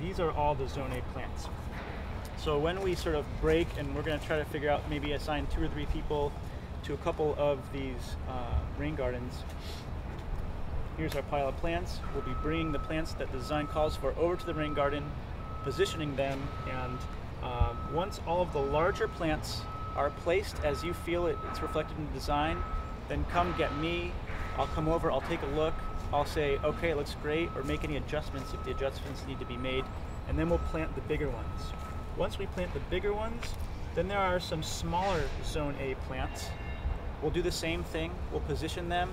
these are all the zone A plants. So when we sort of break and we're going to try to figure out maybe assign two or three people to a couple of these uh, rain gardens, here's our pile of plants. We'll be bringing the plants that the design calls for over to the rain garden, positioning them, and um, once all of the larger plants are placed as you feel it, it's reflected in the design, then come get me. I'll come over, I'll take a look, I'll say, okay, it looks great, or make any adjustments if the adjustments need to be made, and then we'll plant the bigger ones. Once we plant the bigger ones, then there are some smaller zone A plants. We'll do the same thing, we'll position them,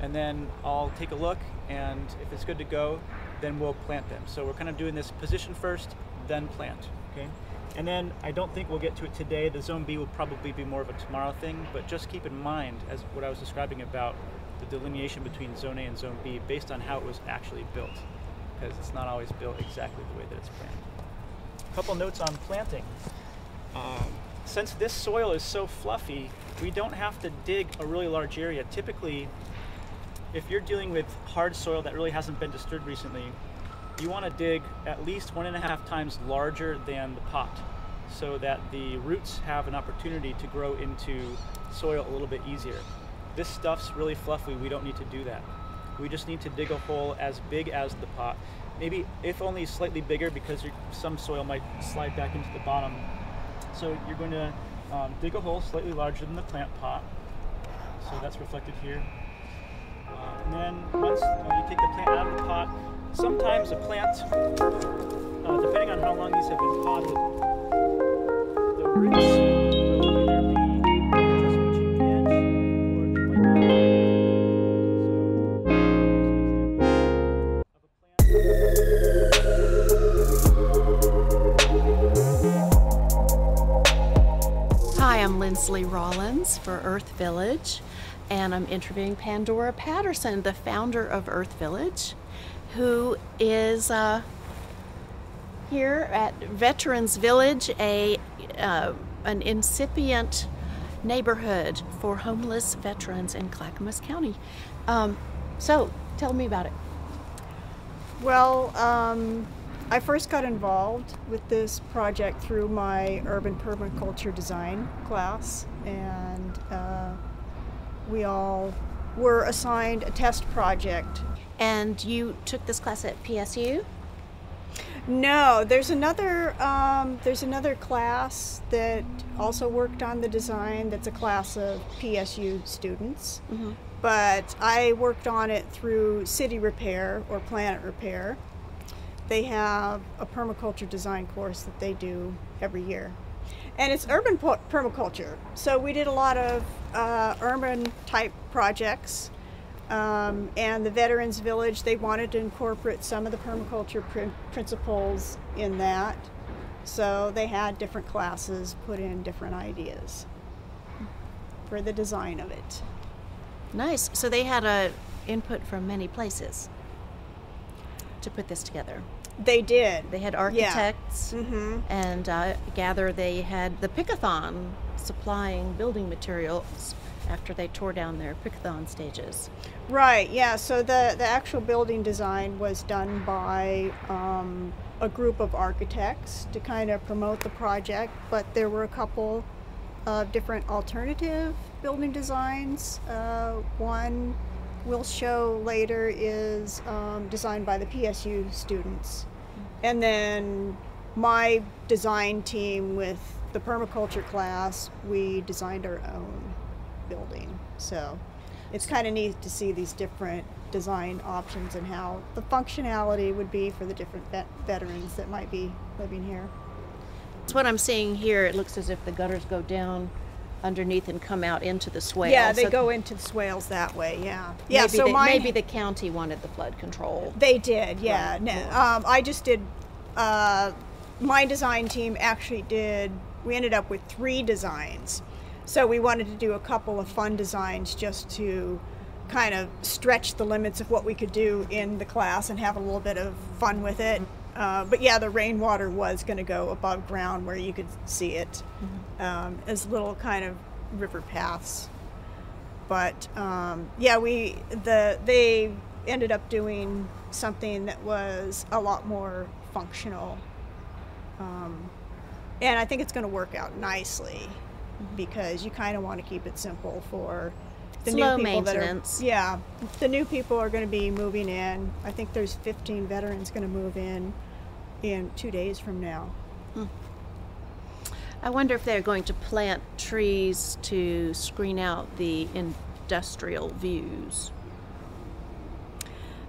and then I'll take a look, and if it's good to go, then we'll plant them. So we're kind of doing this position first, then plant, okay? And then I don't think we'll get to it today. The zone B will probably be more of a tomorrow thing, but just keep in mind, as what I was describing about the delineation between zone A and zone B based on how it was actually built, because it's not always built exactly the way that it's planned. A couple notes on planting. Um, since this soil is so fluffy, we don't have to dig a really large area. Typically, if you're dealing with hard soil that really hasn't been disturbed recently, you want to dig at least one and a half times larger than the pot so that the roots have an opportunity to grow into soil a little bit easier. This stuff's really fluffy, we don't need to do that. We just need to dig a hole as big as the pot maybe if only slightly bigger because some soil might slide back into the bottom. So you're going to um, dig a hole slightly larger than the plant pot. So that's reflected here. Uh, and then once you take the plant out of the pot, sometimes a plant, uh, depending on how long these have been potted, the roots Leslie Rollins for Earth Village, and I'm interviewing Pandora Patterson, the founder of Earth Village, who is uh, here at Veterans Village, a uh, an incipient neighborhood for homeless veterans in Clackamas County. Um, so, tell me about it. Well, um, I first got involved with this project through my urban permaculture design class, and uh, we all were assigned a test project. And you took this class at PSU? No, there's another um, there's another class that also worked on the design. That's a class of PSU students, mm-hmm. but I worked on it through City Repair or Planet Repair they have a permaculture design course that they do every year. And it's urban permaculture. So we did a lot of uh, urban type projects. Um, and the Veterans Village, they wanted to incorporate some of the permaculture pr- principles in that. So they had different classes put in different ideas for the design of it. Nice. So they had a input from many places to put this together. They did. They had architects, yeah. mm-hmm. and uh, gather they had the Pickathon supplying building materials after they tore down their Pickathon stages. Right. Yeah. So the the actual building design was done by um, a group of architects to kind of promote the project, but there were a couple of different alternative building designs. Uh, one we'll show later is um, designed by the PSU students. And then my design team with the permaculture class, we designed our own building. So it's kind of neat to see these different design options and how the functionality would be for the different vet- veterans that might be living here. It's what I'm seeing here. It looks as if the gutters go down underneath and come out into the swale. Yeah, they so go into the swales that way. Yeah, yeah. Maybe so they, maybe the county wanted the flood control. They did. Yeah. Right. No, um, I just did. Uh, my design team actually did. We ended up with three designs, so we wanted to do a couple of fun designs just to kind of stretch the limits of what we could do in the class and have a little bit of fun with it. Uh, but yeah, the rainwater was going to go above ground where you could see it mm-hmm. um, as little kind of river paths. But um, yeah, we the they ended up doing something that was a lot more functional. Um, and I think it's going to work out nicely because you kind of want to keep it simple for the Slow new people maintenance. that are yeah the new people are going to be moving in. I think there's 15 veterans going to move in in two days from now. I wonder if they're going to plant trees to screen out the industrial views.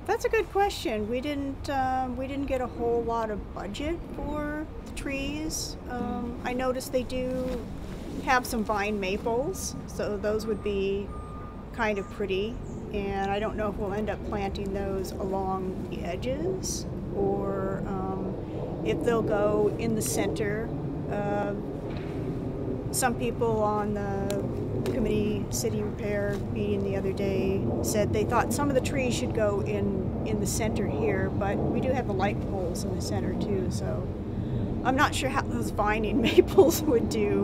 that's a good question. We didn't um, we didn't get a whole lot of budget for the trees. Um, i noticed they do have some vine maples so those would be kind of pretty. And i don't know if we'll end up planting those along the edges or um, if they'll go in the center uh, some people on the committee city repair meeting the other day said they thought some of the trees should go in in the center here but we do have the light poles in the center too so i'm not sure how those vining maples would do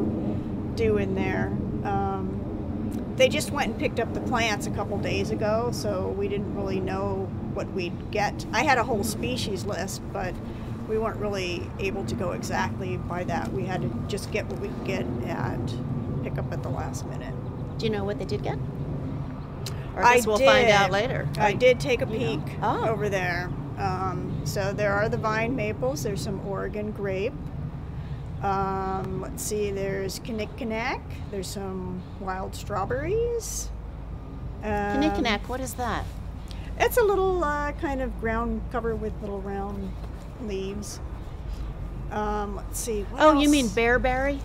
do in there um, they just went and picked up the plants a couple days ago so we didn't really know what we'd get i had a whole species list but we weren't really able to go exactly by that we had to just get what we could get at pick up at the last minute Do you know what they did get? Or I guess we'll find out later. I did take a peek Oh. over there. Um, so there are the vine maples. There's some Oregon grape. Um, let's see. There's Kinnickinnick. There's some wild strawberries. Um, Kinnickinnick, what is that? It's a little uh, kind of ground cover with little round leaves. Um, let's see. Oh, you mean bearberry?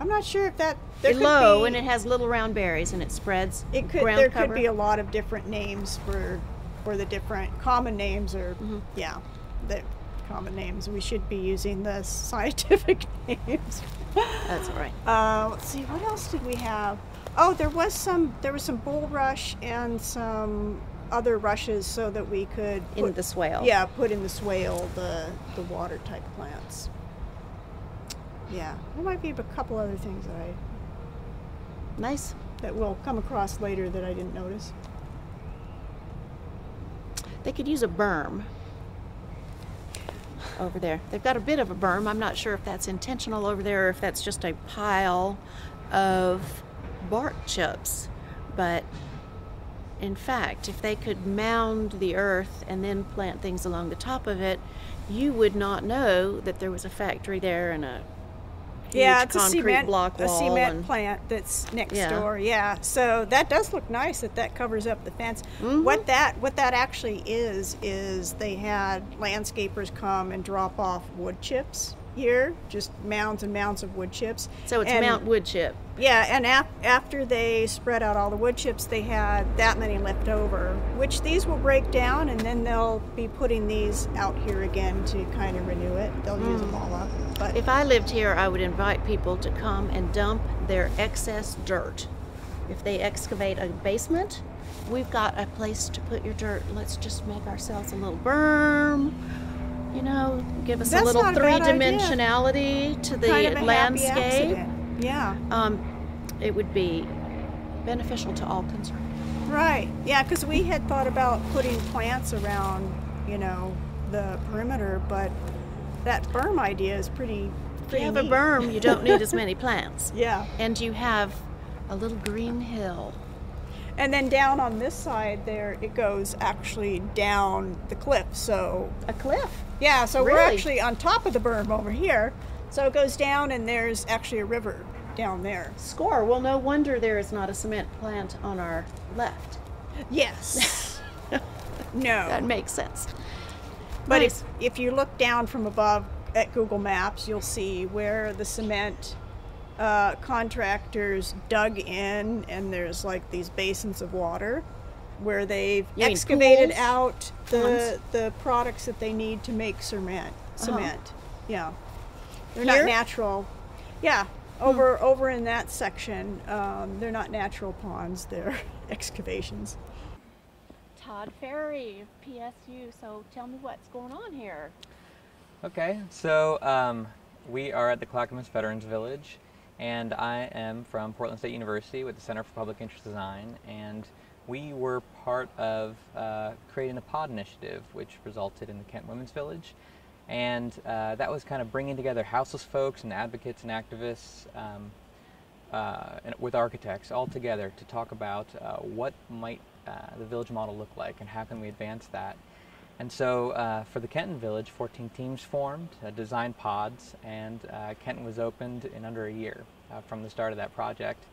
I'm not sure if that. There could low be- and it has little round berries and it spreads It could ground there cover. could be a lot of different names for for the different common names or Mm-hmm. yeah, the common names. We should be using the scientific names. That's all right. Uh, let's see, what else did we have? Oh, there was some there was some bulrush and some other rushes so that we could In the swale. Yeah, put in the swale the the water type plants. Yeah, there might be a couple other things that I Nice. that we'll come across later that I didn't notice. They could use a berm over there. They've got a bit of a berm. I'm not sure if that's intentional over there or if that's just a pile of bark chips. But in fact, if they could mound the earth and then plant things along the top of it, you would not know that there was a factory there and a yeah, it's a cement, block a cement plant that's next Yeah. door. Yeah, so that does look nice that that covers up the fence. Mm-hmm. What that what that actually is is they had landscapers come and drop off wood chips here, just mounds and mounds of wood chips. so it's And- Mount Wood chip. Yeah, and ap- after they spread out all the wood chips, they had that many left over, which these will break down, and then they'll be putting these out here again to kind of renew it. They'll use them all up. But If I lived here, I would invite people to come and dump their excess dirt. If they excavate a basement, we've got a place to put your dirt. Let's just make ourselves a little berm. You know, give us That's a little not a bad idea. three-dimensionality to the kind of landscape. Yeah. Um, it would be beneficial to all concerned. Right. Yeah, because we had thought about putting plants around, you know, the perimeter, but that berm idea is pretty. If you have a berm, you don't need as many plants. Yeah. And you have a little green hill. And then down on this side there, it goes actually down the cliff. So A cliff. yeah, so we're actually on top of the berm over here. So it goes down, and there's actually a river down there. Score. Well, no wonder there is not a cement plant on our left. Yes. no. That makes sense. But Nice. if, if you look down from above at Google Maps, you'll see where the cement uh, contractors dug in, and there's like these basins of water where they've You excavated out the Ponds? the products that they need to make cement. Uh-huh. Cement, yeah. They're Here? not natural. Yeah, over over in that section, um, they're not natural ponds. They're excavations. Todd Ferry, PSU. So tell me what's going on here. Okay, so um, we are at the Clackamas Veterans Village, and I am from Portland State University with the Center for Public Interest Design, and we were part of uh, creating a pod initiative, which resulted in the Kenton Women's Village. And uh, that was kind of bringing together houseless folks and advocates and activists um, uh, and with architects all together to talk about uh, what might the village model look like and how can we advance that. And so uh, for the Kenton Village, 14 teams formed, uh, designed pods, and uh, Kenton was opened in under a year from the start of that project.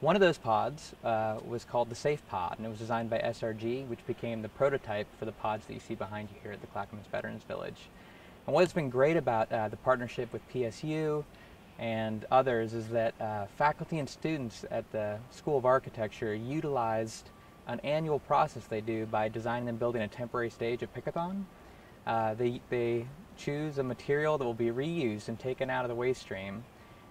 One of those pods was called the Safe Pod, and it was designed by SRG, which became the prototype for the pods that you see behind you here at the Clackamas Veterans Village. And what's been great about the partnership with PSU and others is that uh, faculty and students at the School of Architecture utilized an annual process they do by designing and building a temporary stage at Pickathon. Uh, they, they choose a material that will be reused and taken out of the waste stream,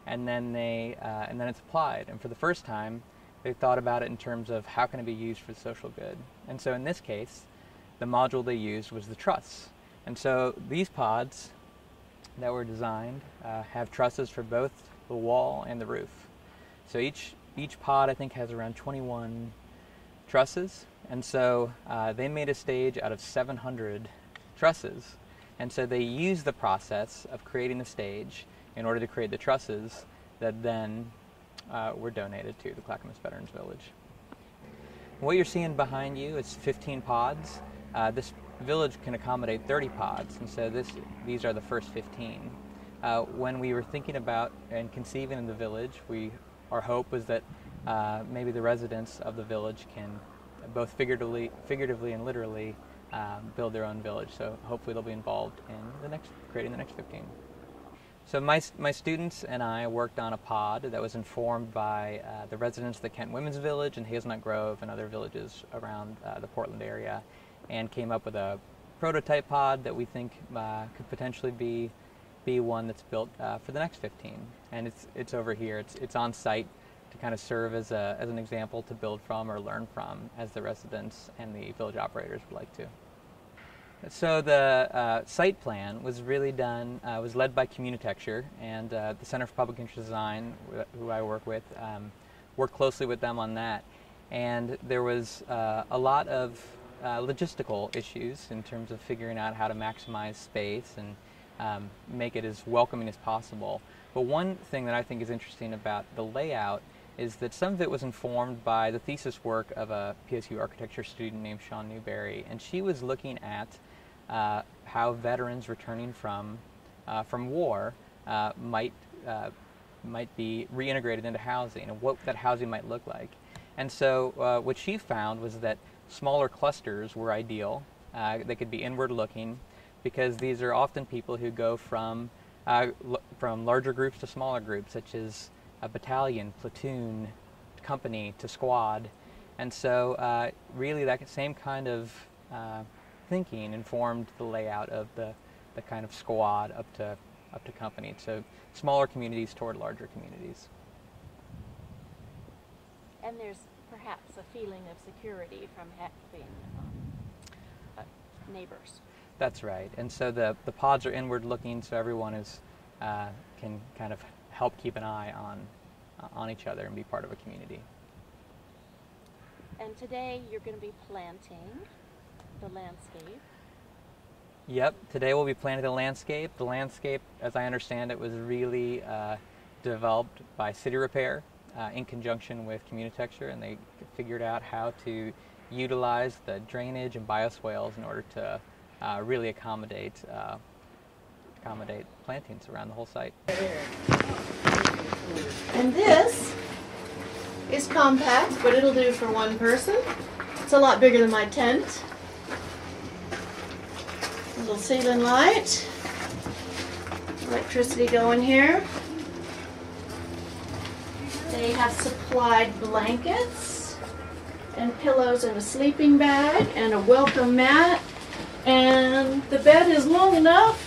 and then, they, uh, and then it's applied. And for the first time, they thought about it in terms of how can it be used for social good. And so in this case, the module they used was the truss. And so these pods that were designed uh, have trusses for both the wall and the roof. So each each pod I think has around 21 trusses, and so uh, they made a stage out of 700 trusses. And so they used the process of creating the stage in order to create the trusses that then uh, were donated to the Clackamas Veterans Village. What you're seeing behind you is 15 pods. Uh, this village can accommodate 30 pods, and so this, these are the first 15. Uh, when we were thinking about and conceiving in the village, we, our hope was that uh, maybe the residents of the village can both figuratively, figuratively and literally um, build their own village. So hopefully they'll be involved in the next, creating the next 15. So my, my students and I worked on a pod that was informed by uh, the residents of the Kenton Women's Village and Hazelnut Grove and other villages around uh, the Portland area and came up with a prototype pod that we think uh, could potentially be be one that's built uh, for the next 15. And it's it's over here. It's it's on site to kind of serve as a as an example to build from or learn from, as the residents and the village operators would like to. So the uh, site plan was really done, uh, was led by Communitecture and uh, the Center for Public Interest Design, who I work with, um, worked closely with them on that. And there was uh, a lot of uh, logistical issues in terms of figuring out how to maximize space and um, make it as welcoming as possible. But one thing that I think is interesting about the layout is that some of it was informed by the thesis work of a PSU architecture student named Sean Newberry, and she was looking at uh, how veterans returning from uh, from war uh, might uh, might be reintegrated into housing and what that housing might look like. And so uh, what she found was that Smaller clusters were ideal. Uh, they could be inward looking because these are often people who go from, from larger groups to smaller groups, such as a battalion, platoon, company to squad. And so, uh, really, that same kind of uh, thinking informed the layout of the, the kind of squad up to, up to company. So, smaller communities toward larger communities. And there's perhaps a feeling of security from having um, uh, neighbors. That's right. And so the, the pods are inward looking, so everyone is uh, can kind of help keep an eye on uh, on each other and be part of a community. And today you're going to be planting the landscape. Yep. Today we'll be planting the landscape. The landscape, as I understand it, was really uh, developed by City Repair uh, in conjunction with Communitecture, and they figured out how to utilize the drainage and bioswales in order to uh, really accommodate uh, accommodate plantings around the whole site. And this is compact, but it'll do for one person. It's a lot bigger than my tent. Little ceiling light. Electricity going here. They have supplied blankets and pillows and a sleeping bag and a welcome mat. And the bed is long enough,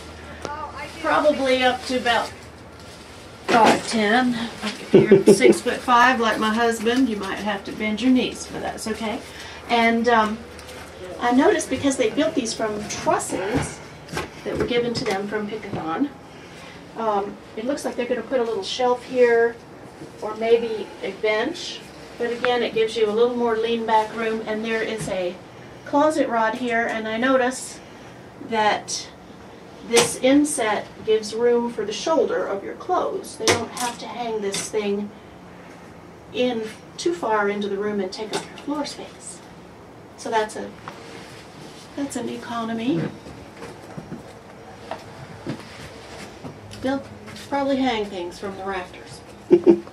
probably up to about five ten. If you're six foot five like my husband, you might have to bend your knees, but that's okay. And um, I noticed because they built these from trusses that were given to them from Pickathon, um, it looks like they're going to put a little shelf here or maybe a bench But again, it gives you a little more lean back room and there is a closet rod here and I notice that this inset gives room for the shoulder of your clothes. They don't have to hang this thing in too far into the room and take up your floor space. So that's a that's an economy. They'll probably hang things from the rafters.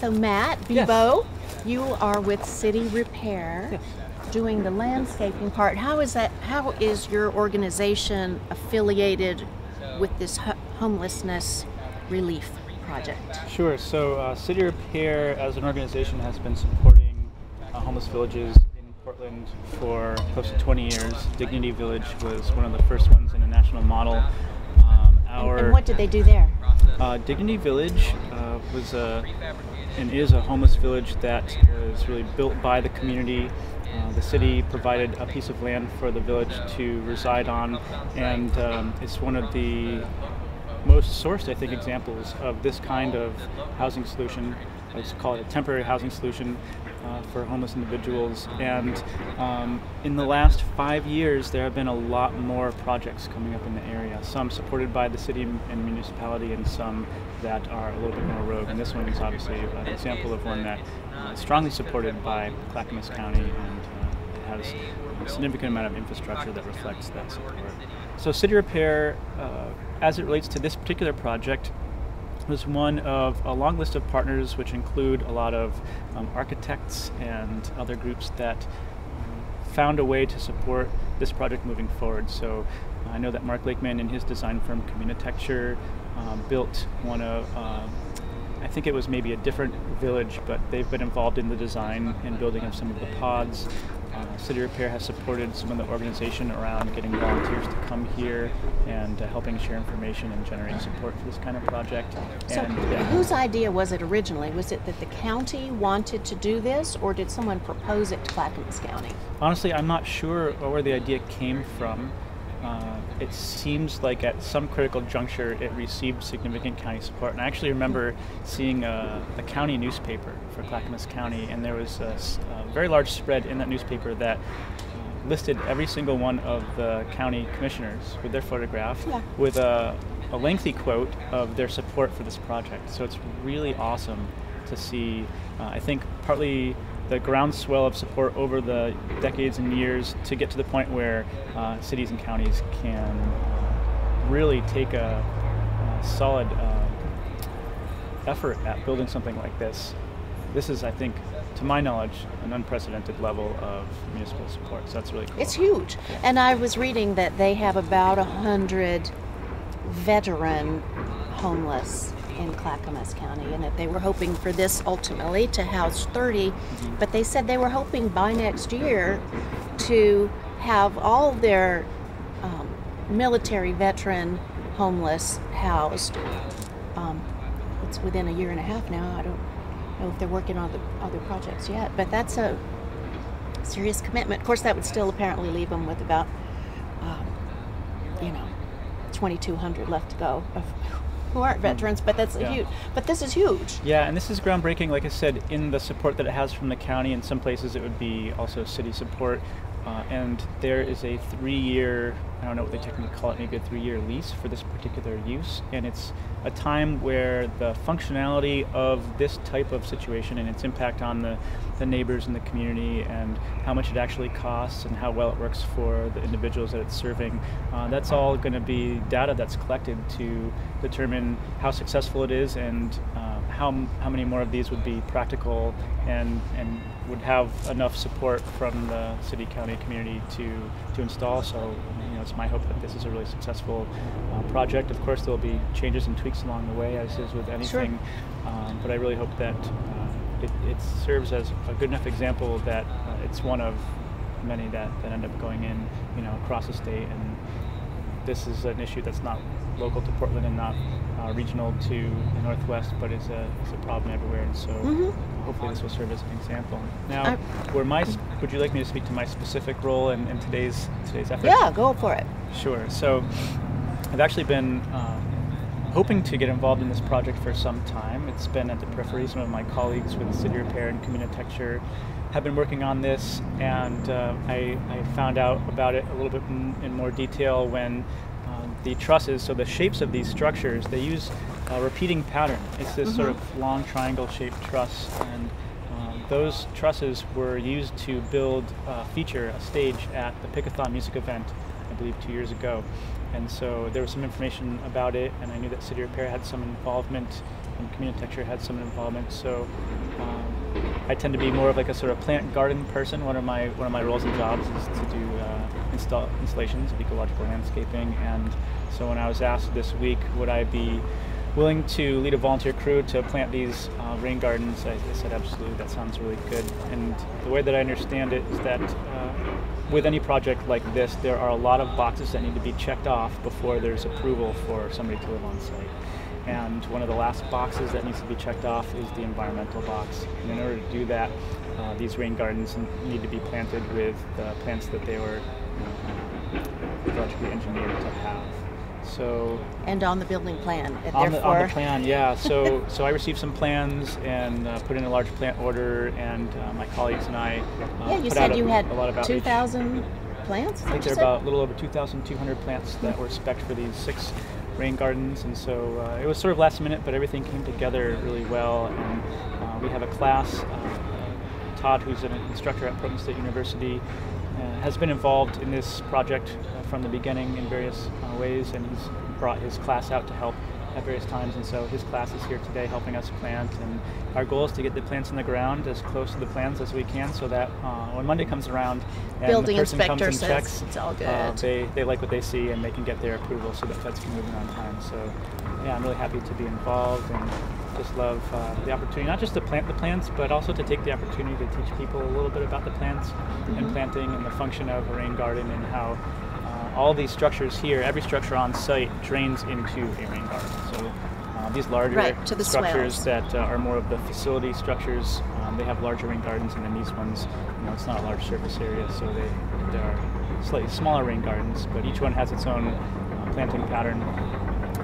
So Matt Yes. Bibeau, you are with City Repair Yes. Doing the landscaping part. How is that how is your organization affiliated with this ho- homelessness relief project? Sure. So, uh, City Repair as an organization has been supporting uh, homeless villages in Portland for close to 20 years. Dignity Village was one of the first ones in a national model. Um, And, our and what did they do there? uh, Dignity Village uh, was a and is a homeless village that was really built by the community. Uh, the city provided a piece of land for the village to reside on, and um, it's one of the most sourced, I think, examples of this kind of housing solution. Let's call it a temporary housing solution uh, for homeless individuals. And um, in the last five years, there have been a lot more projects coming up in the area. Some supported by the city and municipality, and some that are a little bit more rogue. And this one is obviously an example of one that uh, is strongly supported by Clackamas County, and uh, has a significant amount of infrastructure that reflects that support. So, City Repair, uh, as it relates to this particular project, was one of a long list of partners, which include a lot of um, architects and other groups that um, found a way to support this project moving forward. So I know that Mark Lakeman and his design firm Communitecture um, built one of, um, I think it was maybe a different village, but they've been involved in the design and building of some of the pods. Uh, City Repair has supported some of the organization around getting volunteers to come here and uh, helping share information and generate support for this kind of project. So and, yeah. whose idea was it originally? Was it that the county wanted to do this or did someone propose it to Clackamas County? Honestly, I'm not sure where the idea came from. Uh, it seems like at some critical juncture it received significant county support. And I actually remember seeing a, a county newspaper for Clackamas County, and there was a very large spread in that newspaper that listed every single one of the county commissioners with their photograph Yeah. with a, a lengthy quote of their support for this project. So it's really awesome to see. Uh, I think partly the groundswell of support over the decades and years to get to the point where uh, cities and counties can really take a, a solid uh, effort at building something like this. This is, I think, to my knowledge, an unprecedented level of municipal support. So that's really cool. It's huge. And I was reading that they have about a hundred veteran homeless in Clackamas County and that they were hoping for this ultimately to house 30, but they said they were hoping by next year to have all their um, military veteran homeless housed. Um, it's within a year and a half now. I don't know if they're working on the other projects yet, but that's a serious commitment. Of course, that would still apparently leave them with about, um, you know, 2,200 left to go of who aren't hmm. veterans. But that's Yeah. huge. But this is huge. Yeah, and this is groundbreaking, like I said, in the support that it has from the county. In some places, it would be also city support. Uh, and there is a three year, I don't know what they technically call it, maybe a three year lease for this particular use. And it's a time where the functionality of this type of situation and its impact on the, the neighbors and the community and how much it actually costs and how well it works for the individuals that it's serving, uh, that's all going to be data that's collected to determine how successful it is and uh, how, how many more of these would be practical and, and would have enough support from the city county community to, to install. So, you know, it's my hope that this is a really successful uh, project. Of course, there will be changes and tweaks along the way, as is with anything. Um, but I really hope that uh, it, it serves as a good enough example that uh, it's one of many that, that end up going in, you know, across the state. And this is an issue that's not local to Portland and not uh, regional to the Northwest, but is a, is a problem everywhere. And so Mhm. hopefully this will serve as an example. Now, I- where my, would you like me to speak to my specific role in, in today's today's effort? Yeah, go for it. Sure. So, I've actually been um, hoping to get involved in this project for some time. It's been at the periphery. Some of my colleagues with City Repair and Communitecture have been working on this, and uh, I, I, found out about it a little bit in, in more detail when the trusses, so the shapes of these structures, they use a repeating pattern. It's this mm-hmm. sort of long triangle shaped truss, and um, those trusses were used to build a feature, a stage at the Pickathon music event, I believe two years ago. And so there was some information about it, and I knew that City Repair had some involvement, and Community Communitecture had some involvement. So um, I tend to be more of like a sort of plant garden person. One of my one of my roles and jobs is to do uh, install installations of ecological landscaping. And so when I was asked this week, would I be willing to lead a volunteer crew to plant these uh, rain gardens, I, I, said absolutely. That sounds really good. And the way that I understand it is that. Uh, with any project like this, there are a lot of boxes that need to be checked off before there's approval for somebody to live on site. And one of the last boxes that needs to be checked off is the environmental box. And in order to do that, uh, these rain gardens need to be planted with the plants that they were know, engineered to have. So and on the building plan. On the, on the, plan, yeah. So so I received some plans and uh, put in a large plant order, and uh, my colleagues and I. Uh, yeah, you said you a, had a two thousand plants. I think there are about a little over two thousand two hundred plants that mm-hmm. were spec for these six rain gardens, and so uh, it was sort of last minute, but everything came together really well. And uh, we have a class. Uh, Todd, who's an instructor at Portland State University, has been involved in this project from the beginning in various uh, ways, and he's brought his class out to help at various times. And so his class is here today helping us plant. And our goal is to get the plants in the ground as close to the plants as we can, so that uh, when Monday comes around and Building the person inspector comes and checks, it's all uh, good. Uh, they they like what they see and they can get their approval so that feds can move in on time. So yeah, I'm really happy to be involved and just love uh, the opportunity, not just to plant the plants, but also to take the opportunity to teach people a little bit about the plants mm-hmm. and planting and the function of a rain garden and how all these structures here, every structure on site drains into a rain garden. So uh, these larger right, the structures swales. that uh, are more of the facility structures, um, they have larger rain gardens, and then these ones, you know, it's not a large surface area, so they, they are slightly smaller rain gardens, but each one has its own uh, planting pattern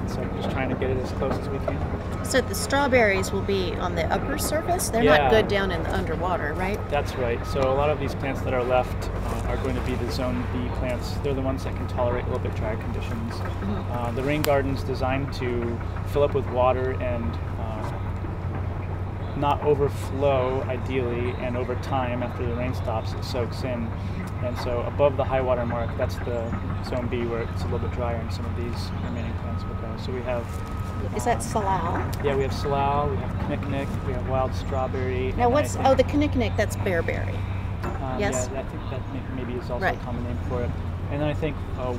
so I'm just trying to get it as close as we can. So the strawberries will be on the upper surface. They're yeah. not good down in the underwater, right? That's right. So a lot of these plants that are left uh, are going to be the zone B plants. They're the ones that can tolerate a little bit drier conditions. Mm-hmm. Uh, the rain garden's designed to fill up with water and not overflow ideally, and over time after the rain stops, it soaks in. And so above the high water mark, that's the zone B where it's a little bit drier and some of these remaining plants will go. So we have. Is that salal? Yeah, we have salal, we have kinnikinnick, we have wild strawberry. Now what's, oh, the kinnikinnick, that's bearberry. Um, yes? Yeah, I think that maybe is also right. a common name for it. And then I think uh,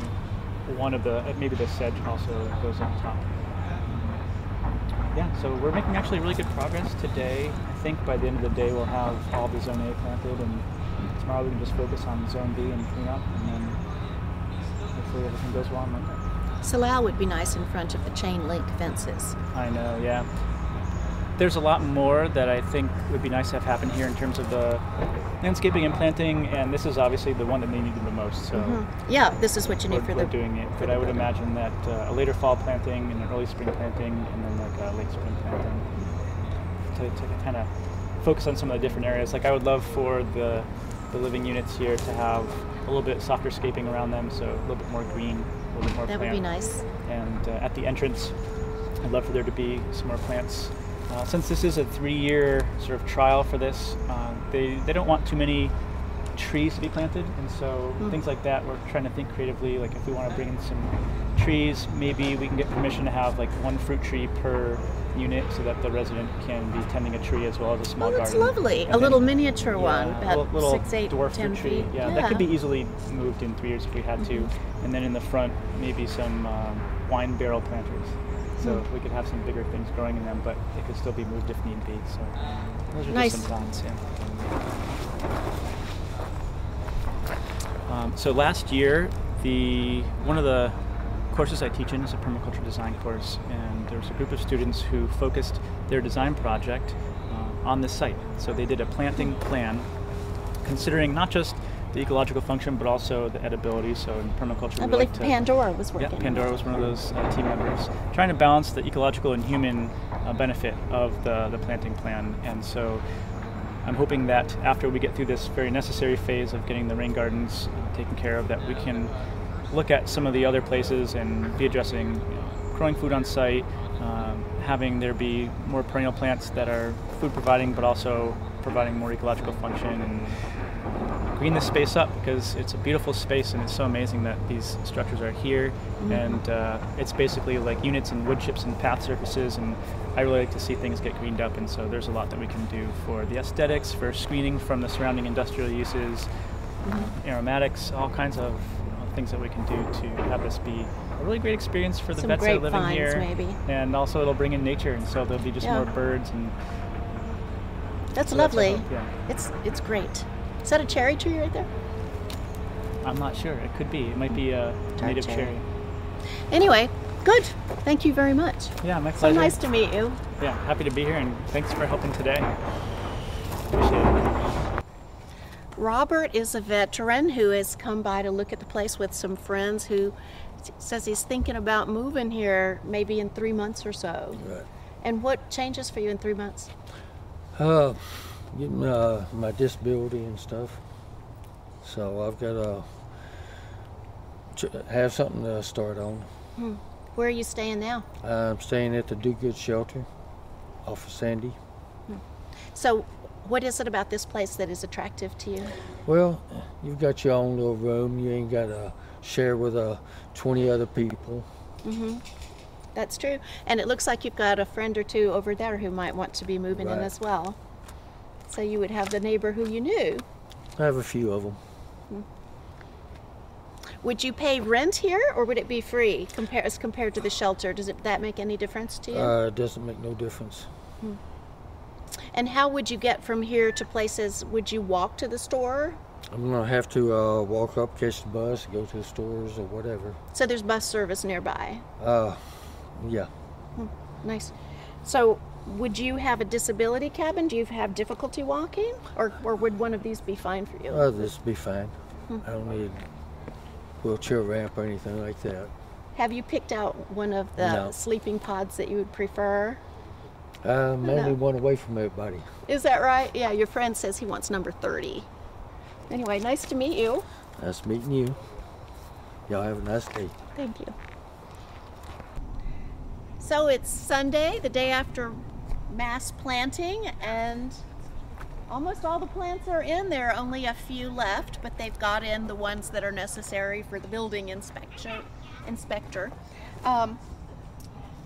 one of the, uh, maybe the sedge also goes on top. Yeah, so we're making actually really good progress today. I think by the end of the day we'll have all the zone A planted and tomorrow we can just focus on zone B and clean up, and then hopefully everything goes well on Monday. Salal would be nice in front of the chain link fences. I know, yeah. There's a lot more that I think would be nice to have happen here in terms of the landscaping and planting, and this is obviously the one that they needed the most. So mm-hmm. yeah, this is what you need we're, for we're the. doing it, but I would imagine that uh, a later fall planting and an early spring planting, and then like a late spring planting, to, to kind of focus on some of the different areas. Like I would love for the the living units here to have a little bit softer scaping around them, so a little bit more green, a little bit more That plant. would be nice. And uh, at the entrance, I'd love for there to be some more plants. Uh, since this is a three-year sort of trial for this, uh, they, they don't want too many trees to be planted, and so mm. things like that, we're trying to think creatively. Like if we want to bring in some trees, maybe we can get permission to have like one fruit tree per unit so that the resident can be tending a tree as well as a small oh, that's garden. lovely. And a little miniature yeah, one, about little, little six, eight, dwarf ten tree. feet. Yeah, yeah, that could be easily moved in three years if we had mm-hmm. to. And then in the front, maybe some um, wine barrel planters. So mm. we could have some bigger things growing in them, but they could still be moved if need be. So those are nice. just some thoughts. Yeah. Um, so last year, the one of the courses I teach in is a permaculture design course, and there was a group of students who focused their design project uh, on this site. So they did a planting plan, considering not just the ecological function, but also the edibility. So in permaculture, I we believe like to, Pandora was Yeah, working. Pandora was one of those uh, team members, trying to balance the ecological and human uh, benefit of the, the planting plan. And so I'm hoping that after we get through this very necessary phase of getting the rain gardens uh, taken care of, that we can look at some of the other places and be addressing you know, growing food on site, um, having there be more perennial plants that are food providing, but also providing more ecological function and green this space up because it's a beautiful space and it's so amazing that these structures are here and uh, it's basically like units and wood chips and path surfaces and I really like to see things get greened up and so there's a lot that we can do for the aesthetics, for screening from the surrounding industrial uses, aromatics, all kinds of things that we can do to have this be a really great experience for the Some vets that are living grapevines, here. maybe. And also it'll bring in nature and so there'll be just Yeah. more birds and That's so that's lovely. hope, yeah. It's it's great. Is that a cherry tree right there? I'm not sure. It could be. It might be a Dark native cherry. cherry. Anyway, good. Thank you very much. Yeah, my pleasure. So pleasure. nice to meet you. Yeah, happy to be here and thanks for helping today. Appreciate it. Robert is a veteran who has come by to look at the place with some friends who says he's thinking about moving here maybe in three months or so. Right. And what changes for you in three months? Uh, getting uh, my disability and stuff. So I've got to have something to start on. Where are you staying now? I'm staying at the Do Good Shelter off of Sandy. So, what is it about this place that is attractive to you? Well, you've got your own little room. You ain't got to share with uh, 20 other people. That's true. And it looks like you've got a friend or two over there who might want to be moving in as well. So, you would have the neighbor who you knew. I have a few of them. Would you pay rent here or would it be free compare, as compared to the shelter? Does it, that make any difference to you? Uh, it doesn't make no difference. and how would you get from here to places? Would you walk to the store? I'm gonna have to uh, walk up, catch the bus, go to the stores or whatever. So there's bus service nearby. Uh, yeah. Nice. So would you have a disability cabin? Do you have difficulty walking? Or, or would one of these be fine for you? Uh, this will be fine. I don't need wheelchair ramp or anything like that. have you picked out one of the No. sleeping pods that you would prefer? I mainly No. want away from everybody. Is that right? Yeah, your friend says he wants number 30. Anyway, nice to meet you. Nice meeting you. Y'all have a nice day. Thank you. So it's Sunday, the day after mass planting, and almost all the plants are in. There are only a few left, but they've got in the ones that are necessary for the building inspection inspector. Um,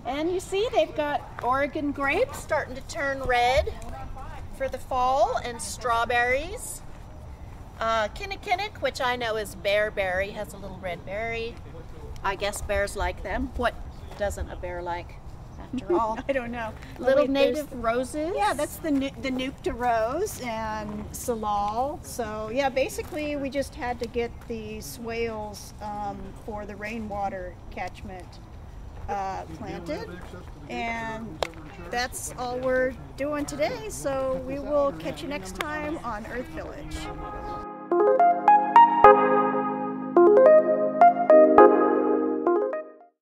and you see, they've got Oregon grapes starting to turn red for the fall, and strawberries. Uh, Kinnikinnick, which I know is bearberry, has a little red berry. I guess bears like them. What doesn't a bear like, after all? I don't know. Little Wait, native roses. Yeah, that's the nu- the Nootka rose and Salal. So yeah, basically we just had to get the swales um, for the rainwater catchment uh, planted, and that's all we're doing today. So we will catch you next time on Earth Village.